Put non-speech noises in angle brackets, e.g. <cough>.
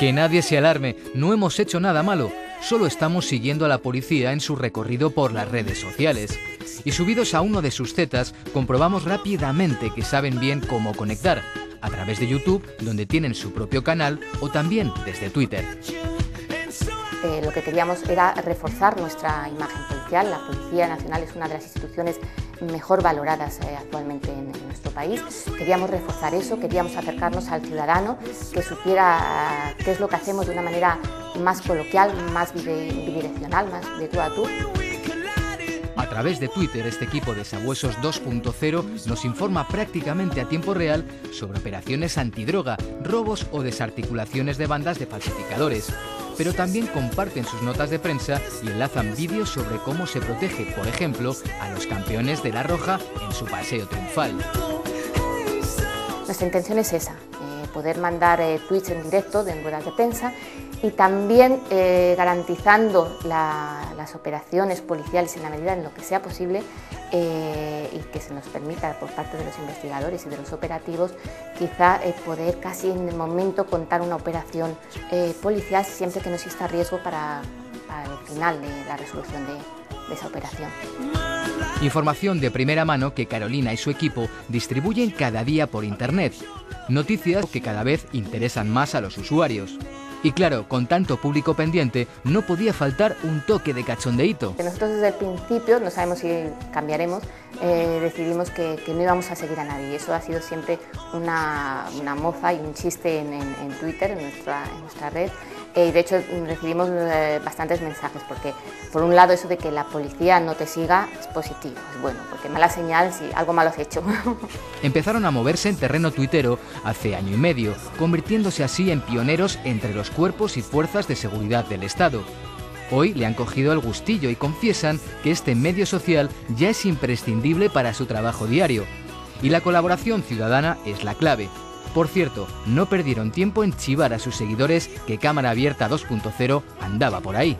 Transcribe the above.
Que nadie se alarme, no hemos hecho nada malo, solo estamos siguiendo a la policía en su recorrido por las redes sociales. Y subidos a uno de sus zetas, comprobamos rápidamente que saben bien cómo conectar, a través de YouTube, donde tienen su propio canal, o también desde Twitter. Eh, lo que queríamos era reforzar nuestra imagen policial. La Policía Nacional es una de las instituciones mejor valoradas eh, actualmente en, nuestro país. Queríamos reforzar eso, queríamos acercarnos al ciudadano, que supiera qué es lo que hacemos de una manera más coloquial, más bidireccional, más de tú a tú. A través de Twitter, este equipo de Sabuesos 2.0 nos informa prácticamente a tiempo real sobre operaciones antidroga, robos o desarticulaciones de bandas de falsificadores pero también comparten sus notas de prensa y enlazan vídeos sobre cómo se protege, por ejemplo, a los campeones de La Roja en su paseo triunfal. Nuestra intención es esa, eh, poder mandar eh, tweets en directo de ruedas de prensa y también eh, garantizando las operaciones policiales en la medida en lo que sea posible y que se nos permita por parte de los investigadores y de los operativos quizá poder casi en el momento contar una operación policial siempre que no exista riesgo para, el final de la resolución de esa operación. Información de primera mano que Carolina y su equipo distribuyen cada día por Internet. Noticias que cada vez interesan más a los usuarios. Y claro, con tanto público pendiente, no podía faltar un toque de cachondeíto. Nosotros desde el principio, no sabemos si cambiaremos, eh, decidimos que, no íbamos a seguir a nadie. Eso ha sido siempre una, moza y un chiste en, Twitter, en nuestra red. Eh, de hecho recibimos eh, bastantes mensajes, porque por un lado eso de que la policía no te siga es positivo, es bueno, porque mala señal si algo malo has hecho. <laughs> Empezaron a moverse en terreno tuitero hace año y medio, convirtiéndose así en pioneros entre los cuerpos y fuerzas de seguridad del Estado. Hoy le han cogido el gustillo y confiesan que este medio social ya es imprescindible para su trabajo diario. Y la colaboración ciudadana es la clave, por cierto, no perdieron tiempo en chivar a sus seguidores que Cámara Abierta 2.0 andaba por ahí.